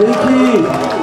Vicky.